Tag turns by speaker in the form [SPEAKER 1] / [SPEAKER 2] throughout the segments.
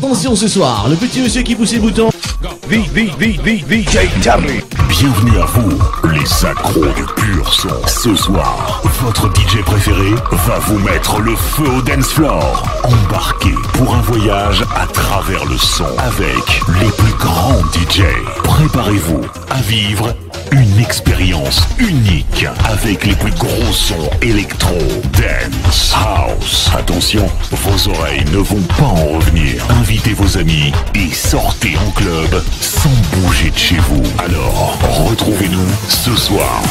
[SPEAKER 1] Attention ce soir, le petit monsieur qui pousse les boutons. Vite, vite.
[SPEAKER 2] Bienvenue à vous, les accros du pur son. Ce soir, votre DJ préféré va vous mettre le feu au dance floor. Embarquez pour un voyage à travers le son avec les plus grands DJ. Préparez-vous à vivre une expérience unique avec les plus gros sons électro, dance, house. Attention, vos oreilles ne vont pas en revenir. Invitez vos amis et sortez en club sans bouger de chez vous. Alors, retrouvez-nous ce soir.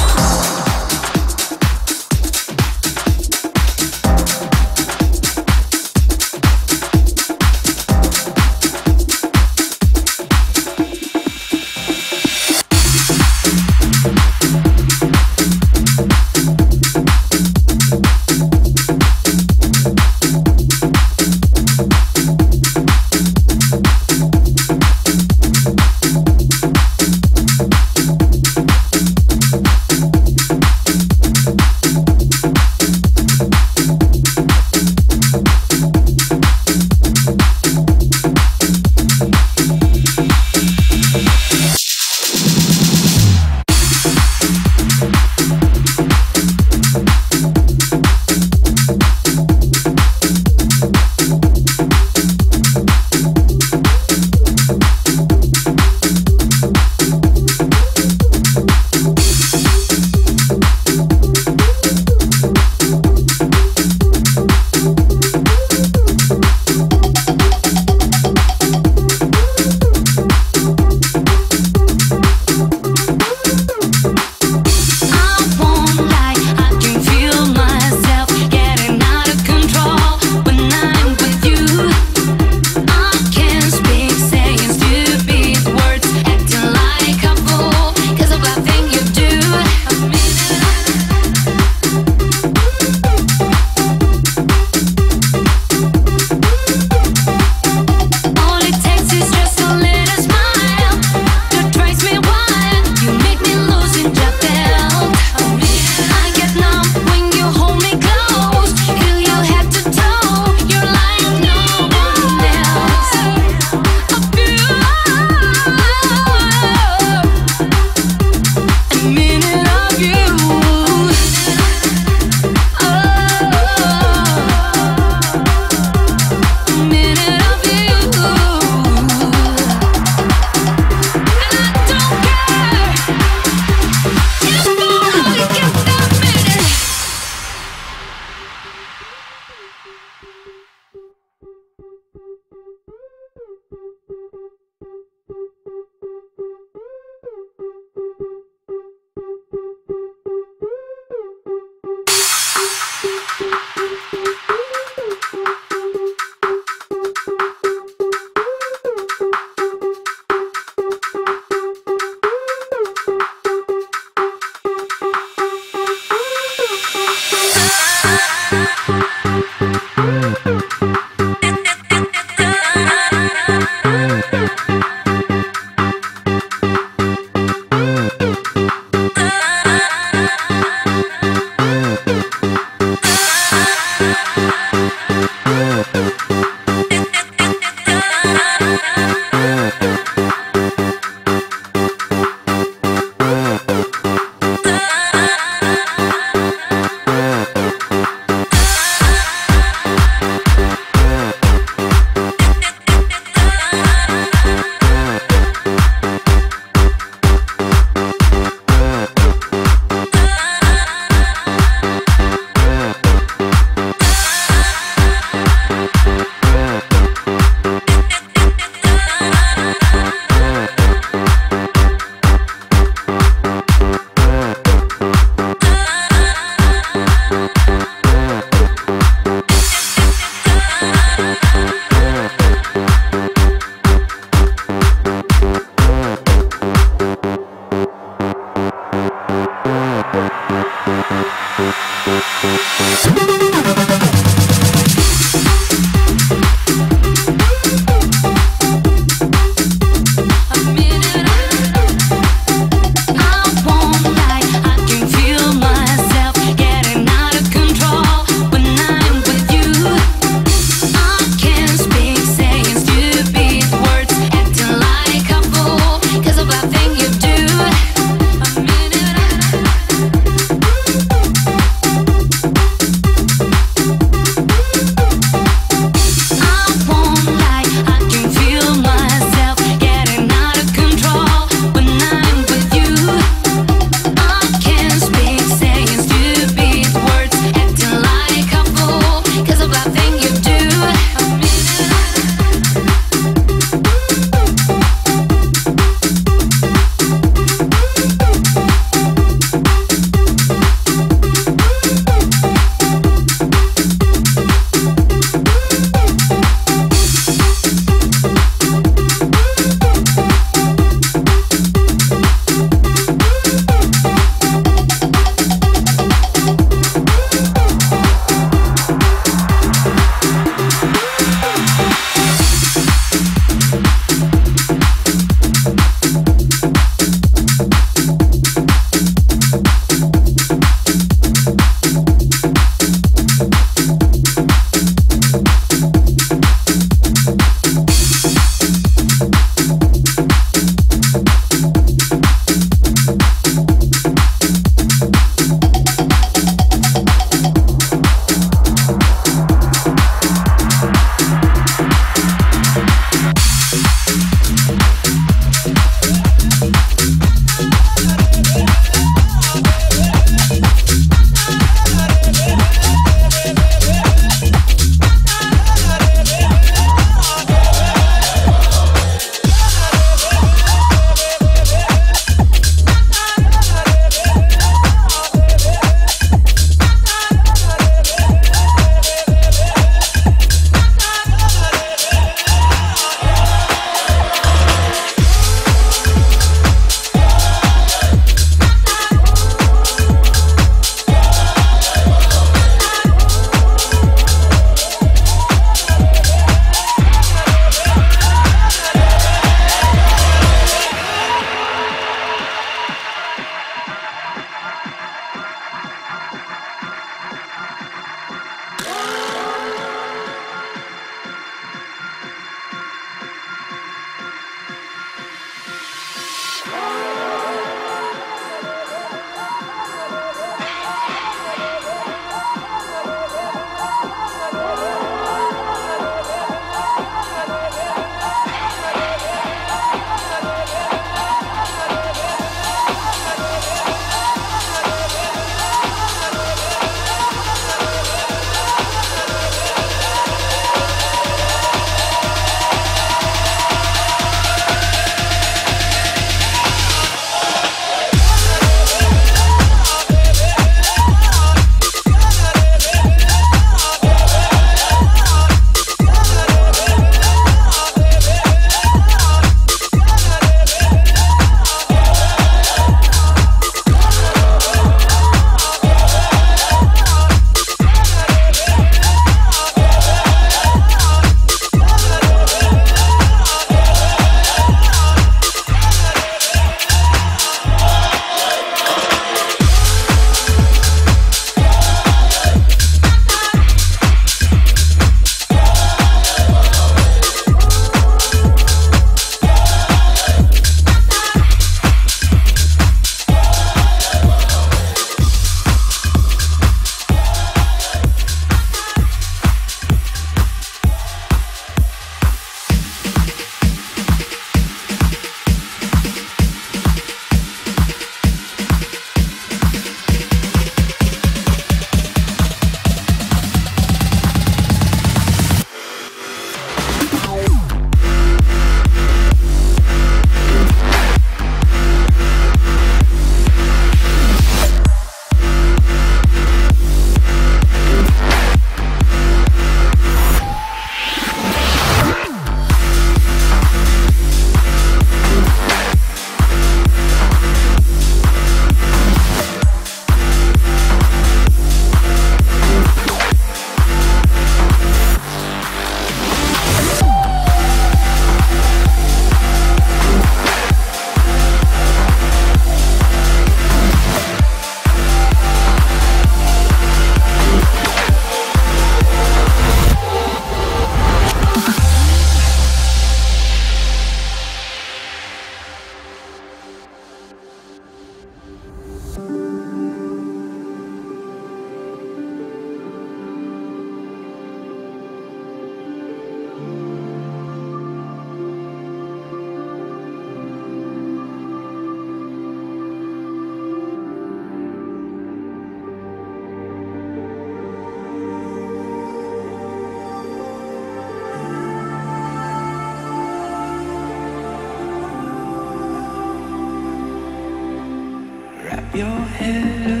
[SPEAKER 3] your head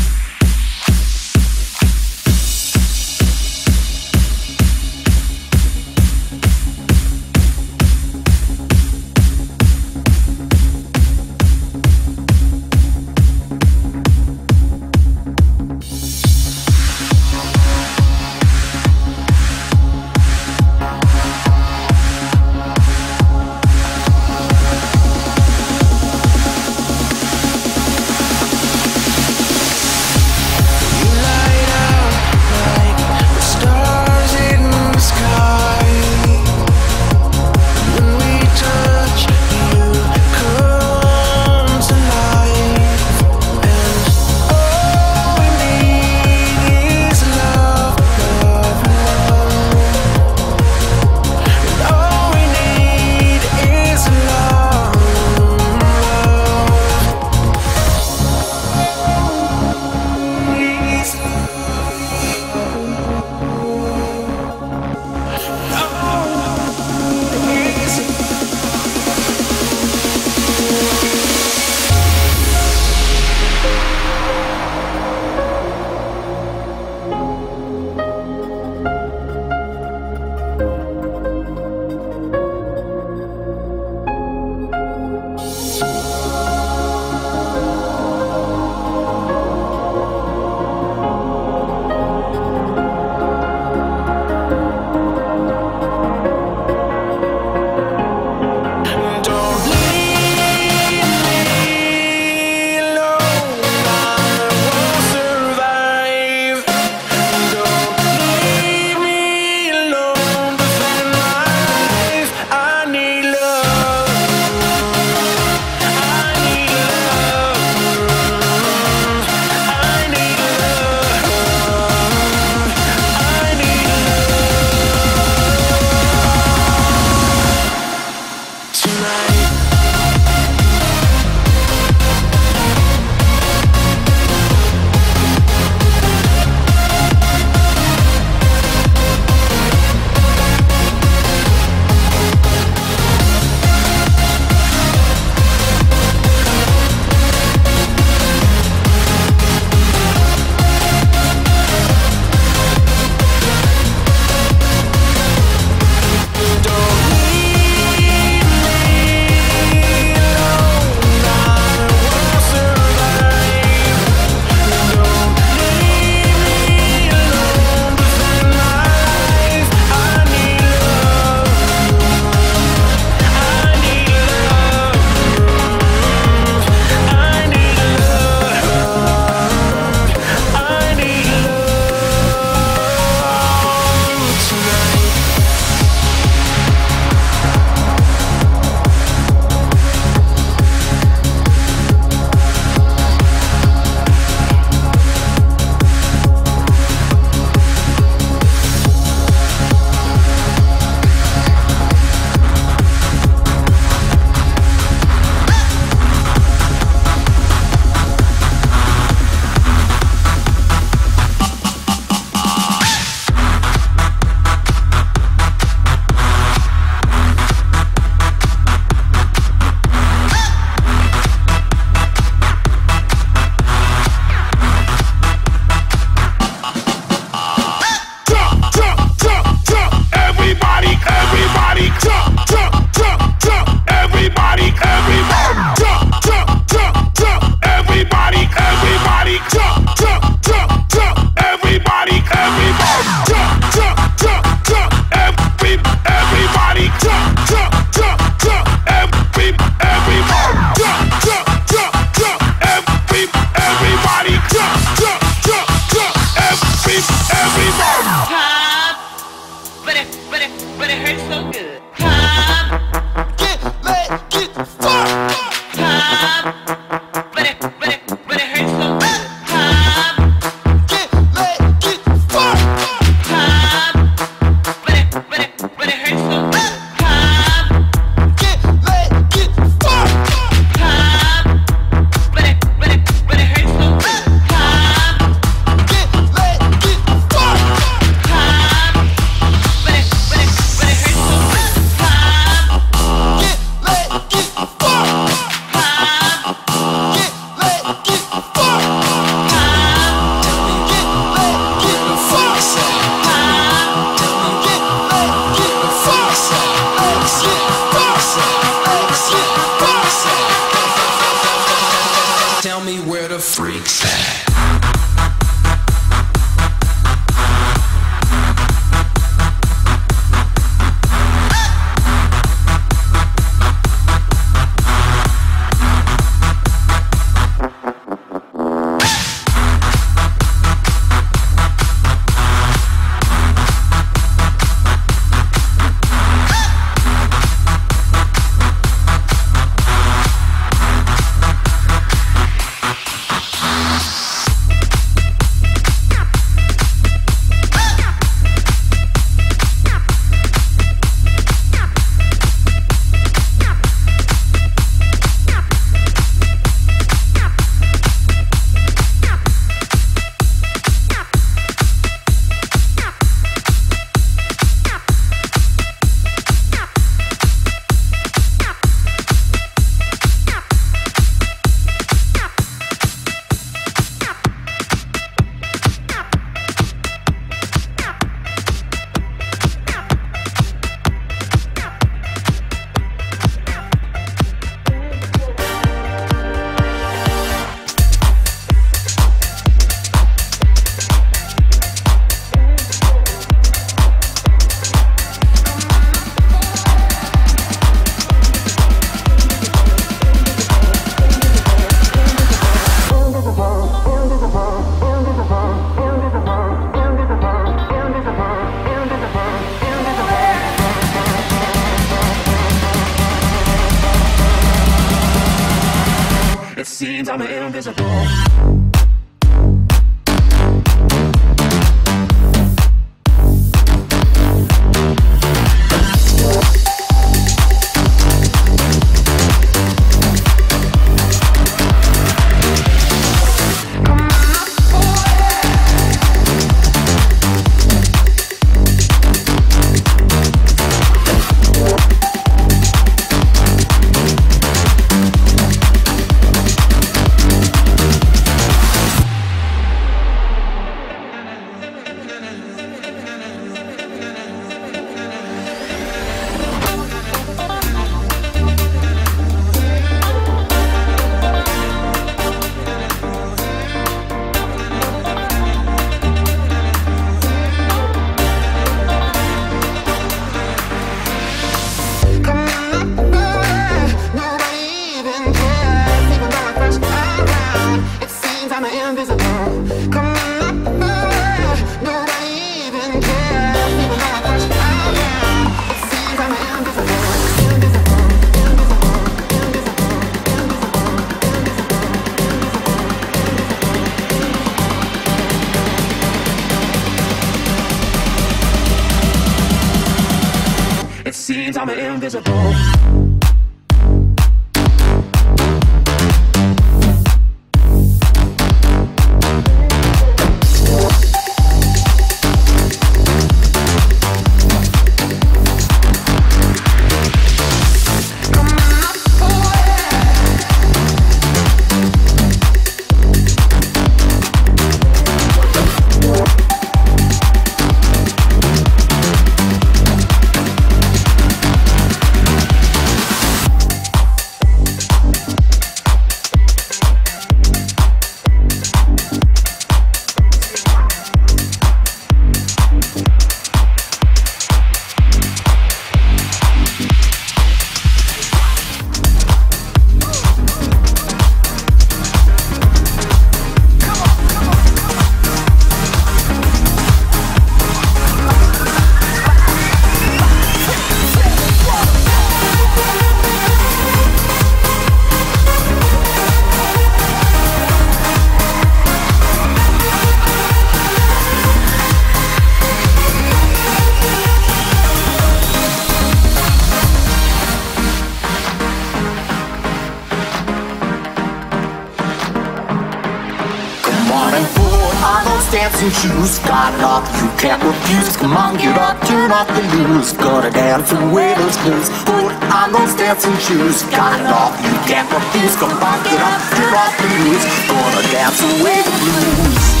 [SPEAKER 3] and shoes Got it you can't refuse. Come on, get up, turn off the news. Gonna dance away those blues. Put on those dancing shoes. Got it you can't refuse. Come on, get up, turn off the news. Gonna dance away the blues.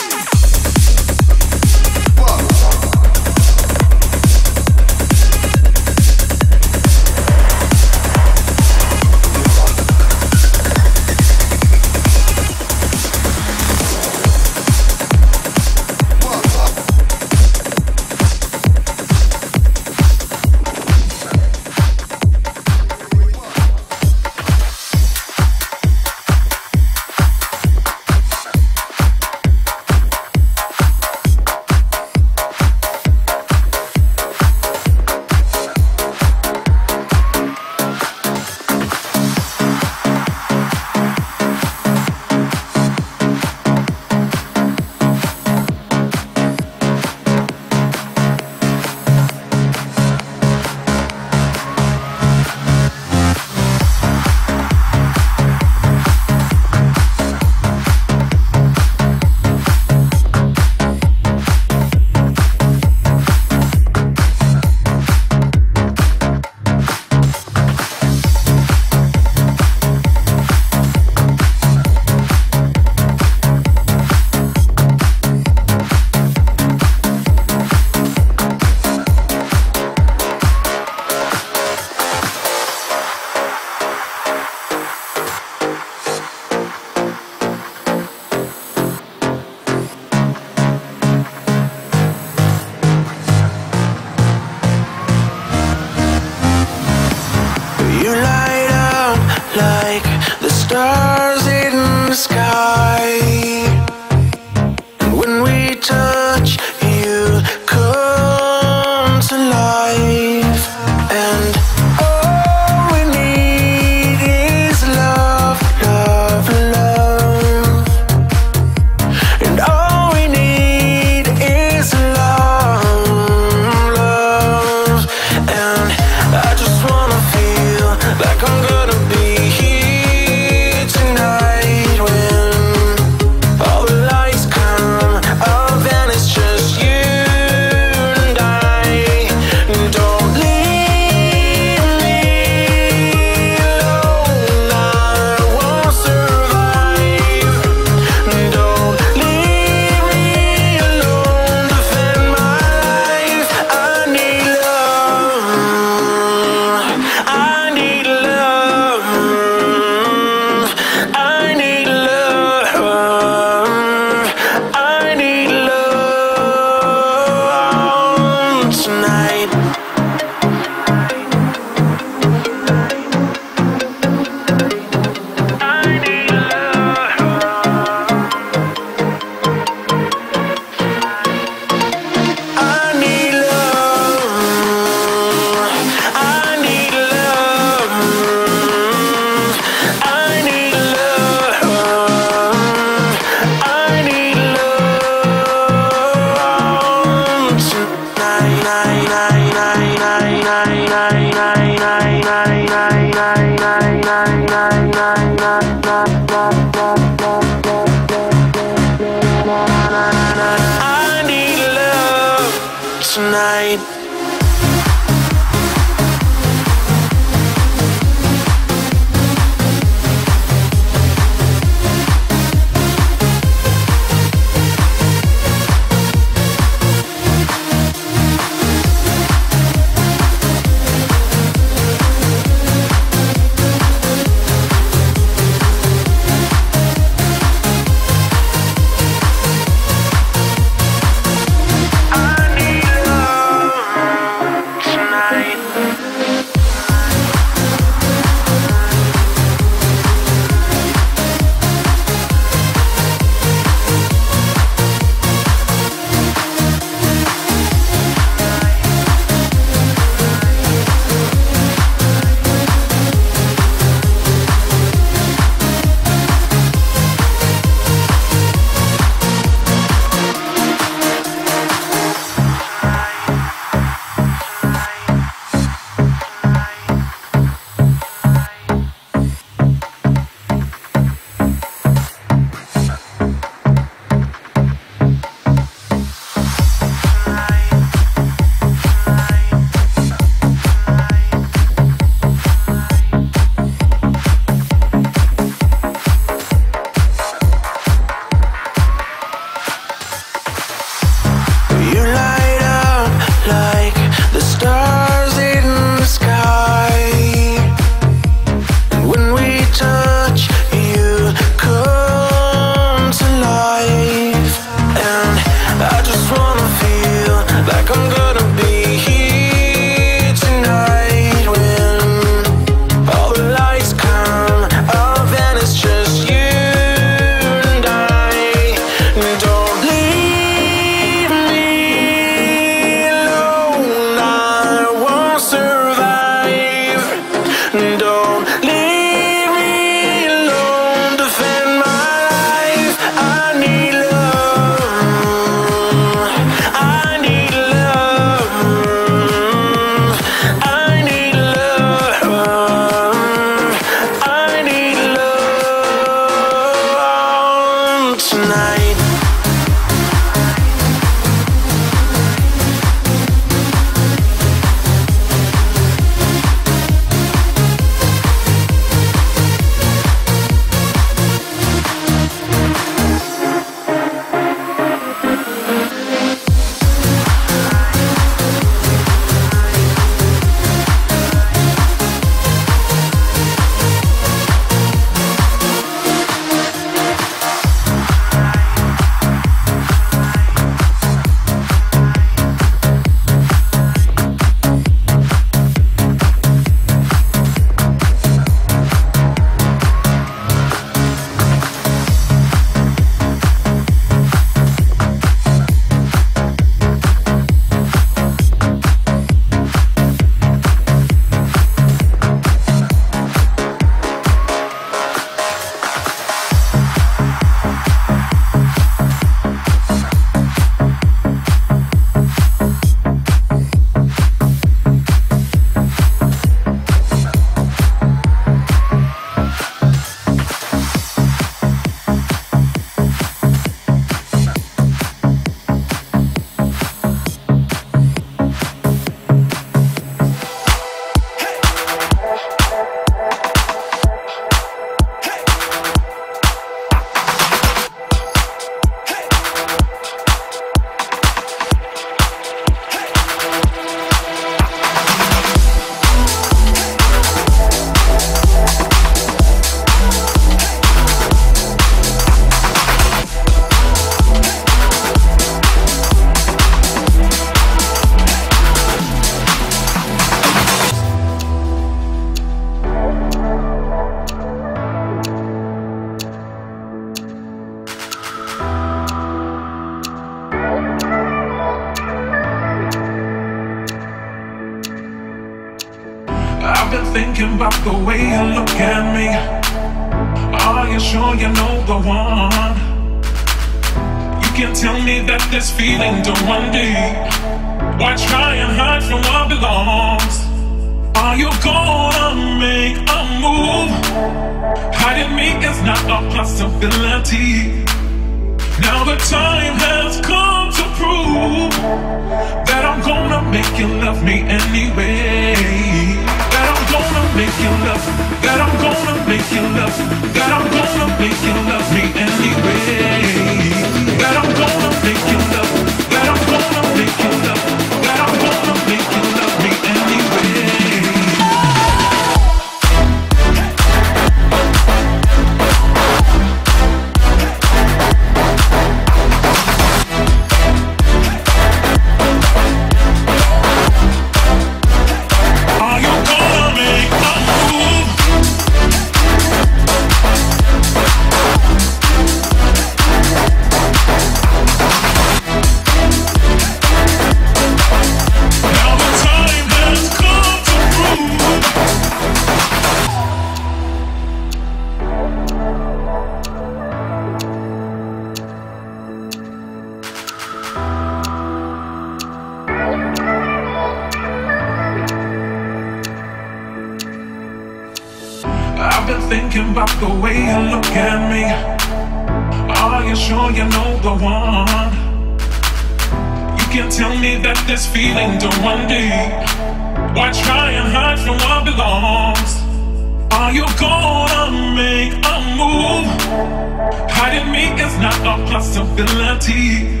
[SPEAKER 4] of
[SPEAKER 5] possibility.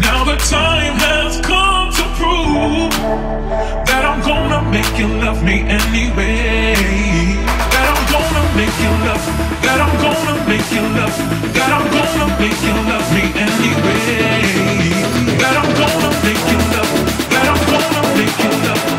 [SPEAKER 5] Now the time has come to prove that I'm gonna make you love me anyway. That I'm gonna make you love, that I'm gonna make you love, that I'm gonna make you love me anyway. That I'm gonna make you love, that I'm gonna make you love.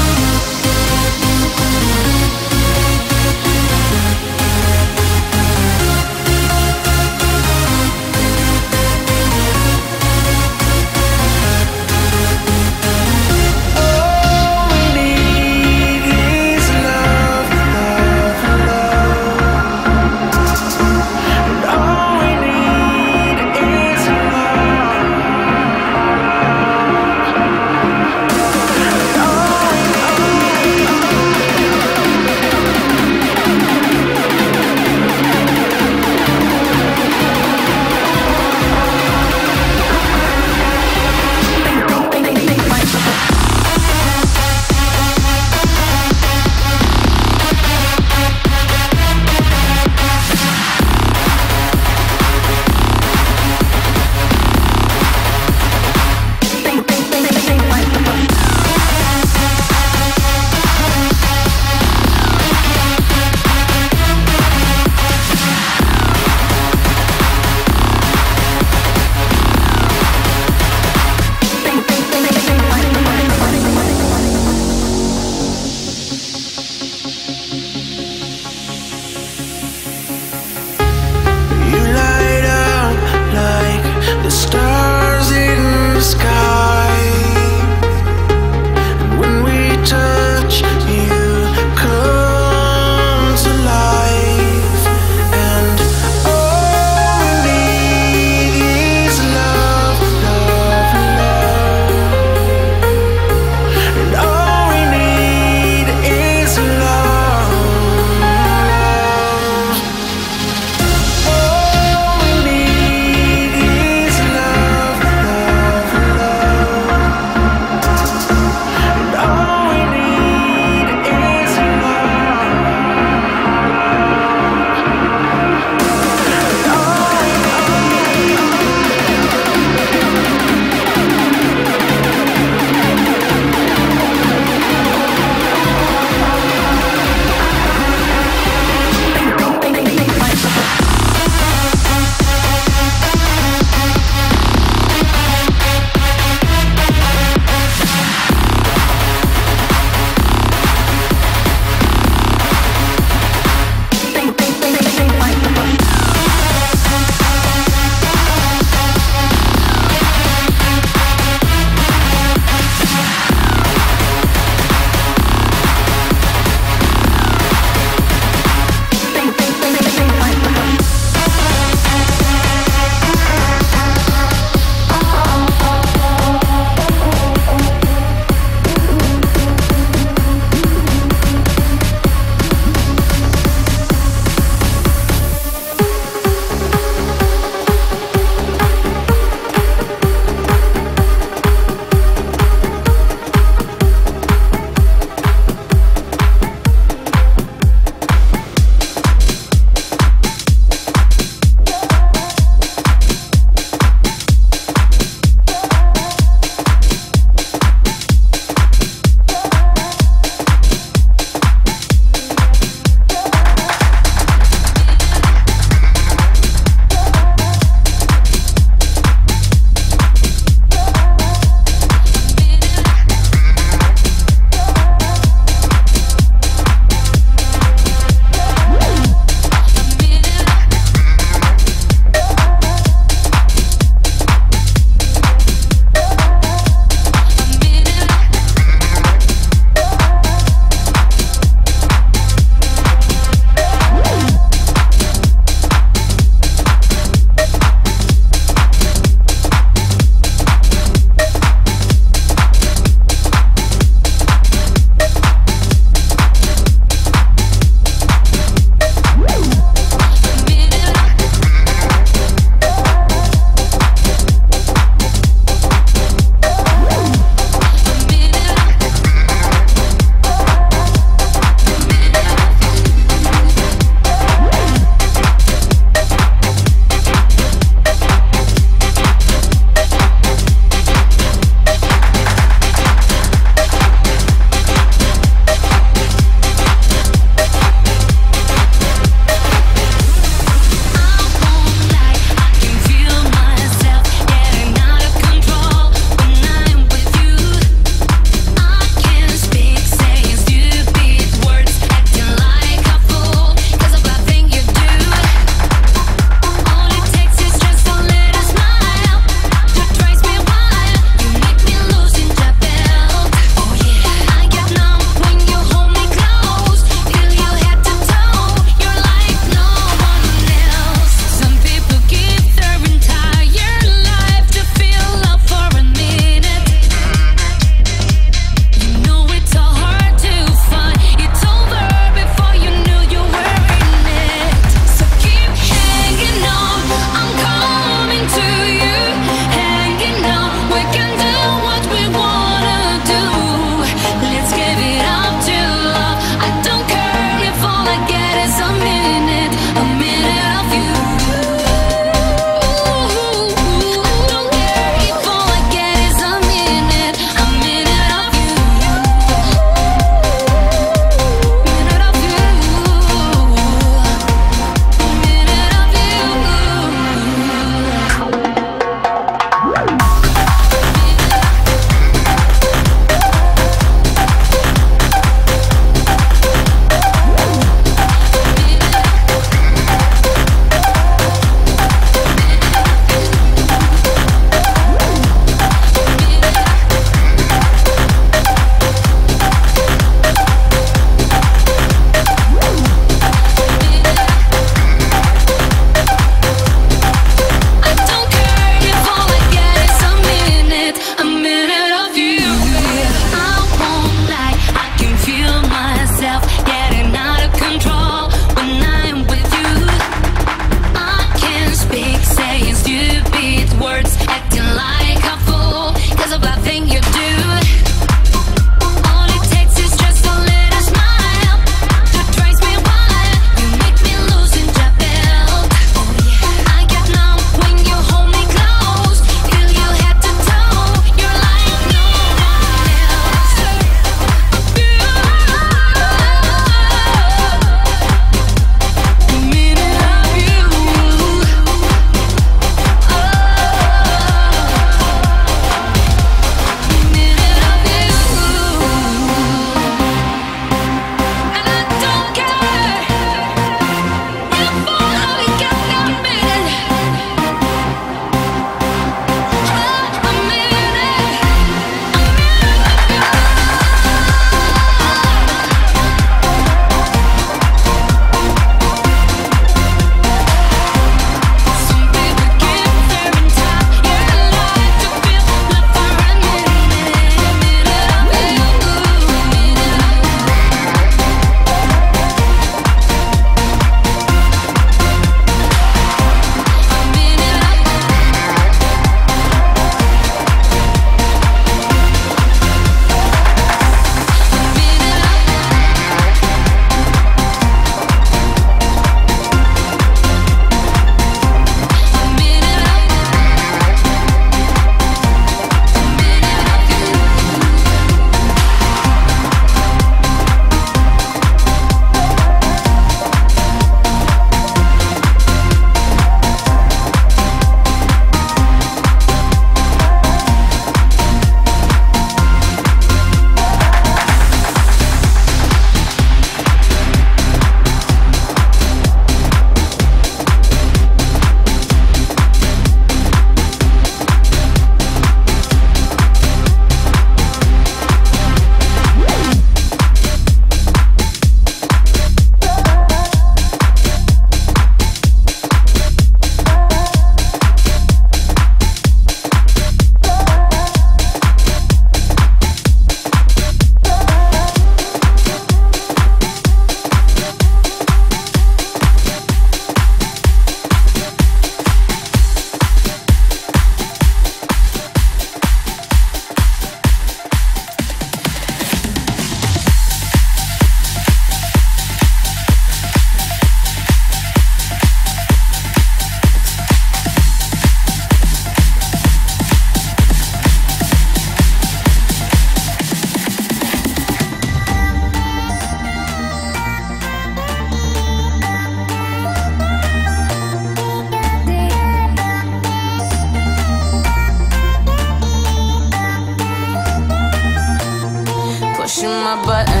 [SPEAKER 4] my